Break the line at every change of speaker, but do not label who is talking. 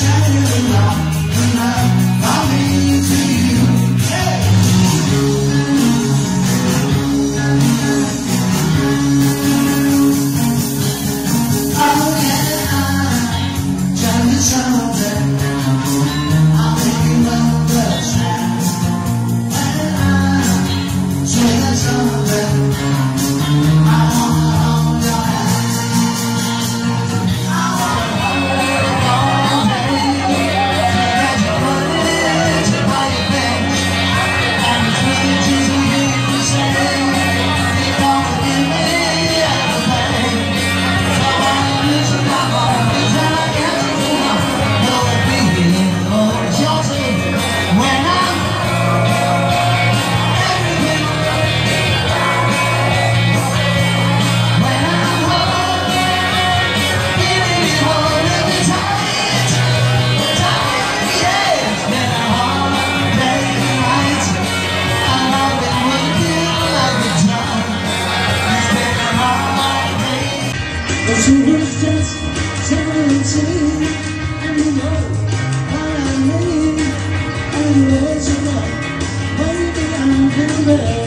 shining light, and I'm falling to baby.